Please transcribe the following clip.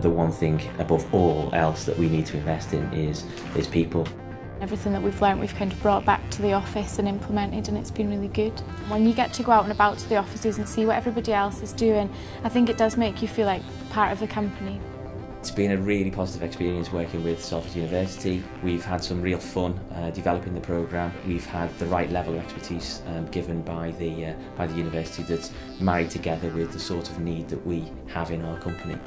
the one thing above all else that we need to invest in is, is people. Everything that we've learnt we've kind of brought back to the office and implemented and it's been really good. When you get to go out and about to the offices and see what everybody else is doing, I think it does make you feel like part of the company. It's been a really positive experience working with Salford University. We've had some real fun uh, developing the programme. We've had the right level of expertise um, given by the, uh, by the university that's married together with the sort of need that we have in our company.